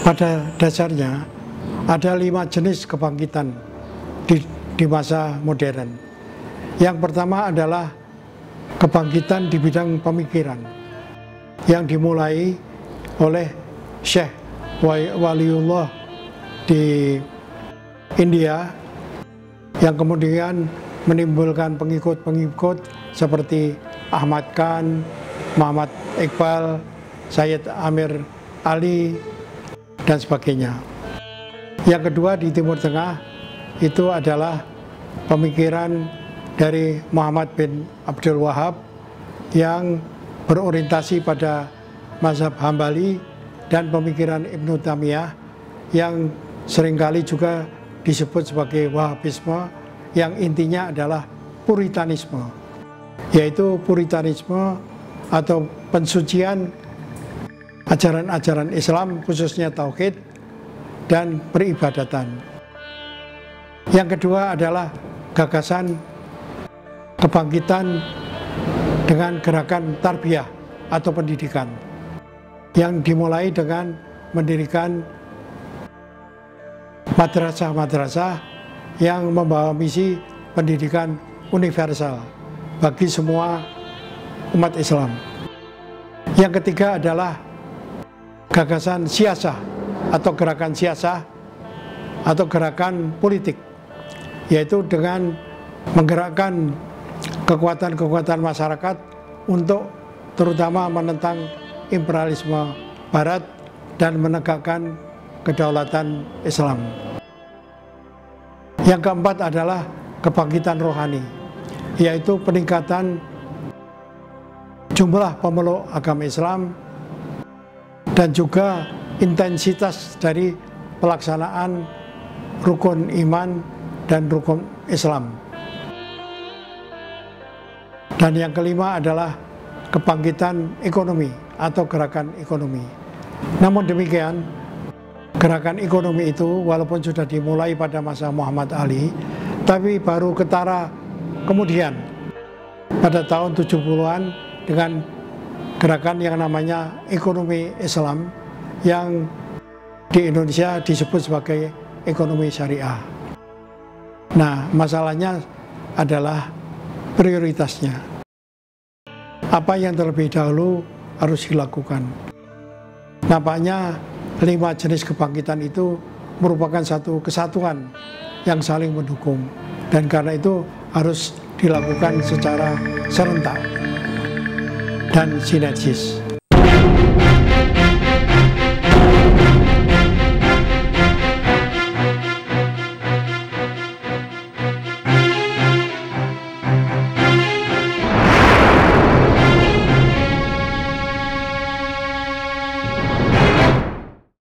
pada dasarnya ada lima jenis kebangkitan di, di masa modern. Yang pertama adalah kebangkitan di bidang pemikiran yang dimulai oleh Syekh Waliullah di India yang kemudian menimbulkan pengikut-pengikut seperti Ahmad Khan, Muhammad Iqbal, Sayyid Amir Ali, dan sebagainya. Yang kedua di Timur Tengah itu adalah pemikiran dari Muhammad bin Abdul Wahab yang berorientasi pada mazhab Hambali dan pemikiran Ibnu Tamiyah yang sering kali juga disebut sebagai Wahabisme yang intinya adalah Puritanisme yaitu Puritanisme atau pensucian ajaran-ajaran Islam khususnya tauhid dan peribadatan. Yang kedua adalah gagasan kebangkitan dengan gerakan tarbiyah atau pendidikan yang dimulai dengan mendirikan madrasah-madrasah yang membawa misi pendidikan universal bagi semua umat Islam. Yang ketiga adalah gagasan siasah atau gerakan siasah atau gerakan politik yaitu dengan menggerakkan kekuatan-kekuatan masyarakat untuk terutama menentang imperialisme barat dan menegakkan kedaulatan Islam. Yang keempat adalah kebangkitan rohani, yaitu peningkatan jumlah pemeluk agama Islam dan juga intensitas dari pelaksanaan rukun iman dan rukun Islam. Dan yang kelima adalah kebangkitan ekonomi atau gerakan ekonomi. Namun demikian, gerakan ekonomi itu walaupun sudah dimulai pada masa Muhammad Ali, tapi baru ketara kemudian pada tahun 70-an dengan gerakan yang namanya ekonomi Islam yang di Indonesia disebut sebagai ekonomi syariah. Nah, masalahnya adalah prioritasnya. Apa yang terlebih dahulu harus dilakukan. Nampaknya lima jenis kebangkitan itu merupakan satu kesatuan yang saling mendukung. Dan karena itu harus dilakukan secara serentak dan sinergis.